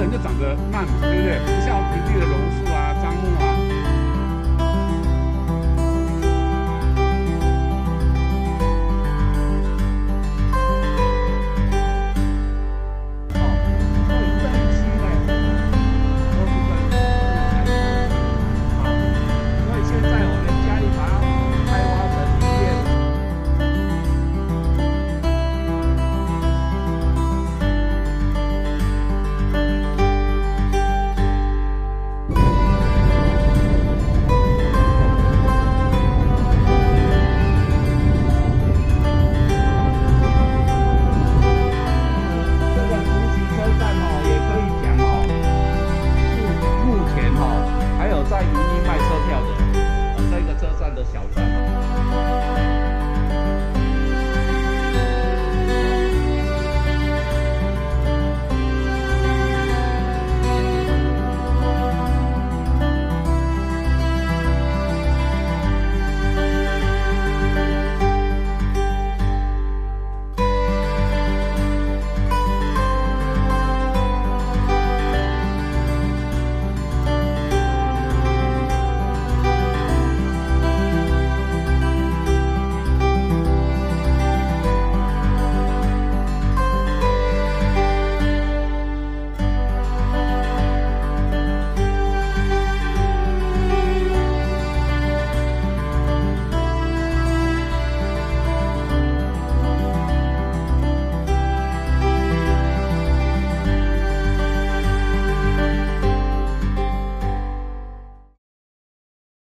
人就长得慢嘛对不对？不像平地的榕树啊樟木啊。在云林卖车票的，这个车站的小站。